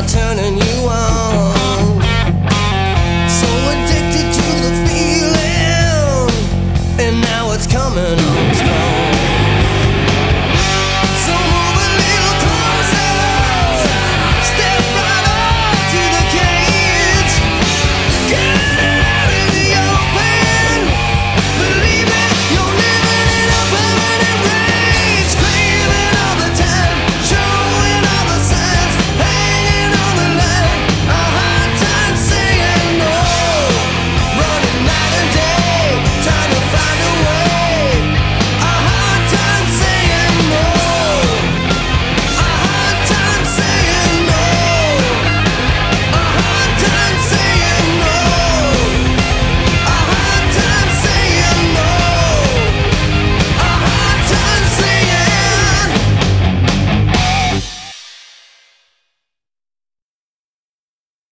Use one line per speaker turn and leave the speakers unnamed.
not turning you